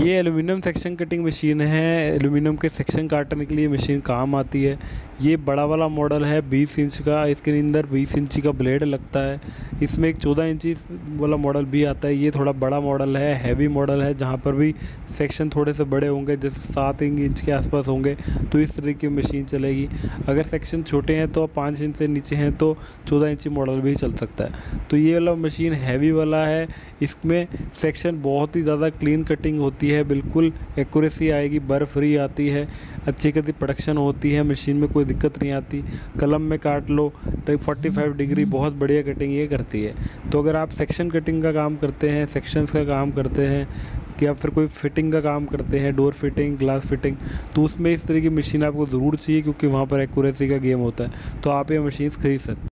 ये aluminium section cutting machine है। Aluminium के सेक्शन काटने के लिए मशीन काम आती है। ये बड़ा वाला मॉडल है 20 इंच का। इसके अंदर 20 इंची का ब्लेड लगता है। इसमें एक 14 इंची वाला मॉडल भी आता है। ये थोड़ा बड़ा मॉडल है, हैवी मॉडल है, जहाँ पर भी सेक्शन थोड़े से बड़े होंगे, जैसे सात इंच के आसपास होंगे तो इस तरीके की मशीन चलेगी। अगर सेक्शन छोटे हैं तो पाँच इंच से नीचे हैं तो चौदह इंची मॉडल भी चल सकता है। तो ये वाला मशीन हैवी वाला है। इसमें सेक्शन बहुत ही ज़्यादा क्लीन कटिंग होती है बिल्कुल एक्यूरेसी आएगी, बर्फ़ फ्री आती है, अच्छी खासी प्रोडक्शन होती है मशीन में कोई दिक्कत नहीं आती। कलम में काट लो तो फोर्टी फाइव डिग्री बहुत बढ़िया कटिंग ये करती है। तो अगर आप सेक्शन कटिंग का काम करते हैं सेक्शंस का काम करते हैं, कि या फिर कोई फिटिंग का काम करते हैं डोर फिटिंग ग्लास फिटिंग तो उसमें इस तरह की मशीन आपको ज़रूर चाहिए, क्योंकि वहाँ पर एक्यूरेसी का गेम होता है। तो आप ये मशीन खरीद सकते हैं।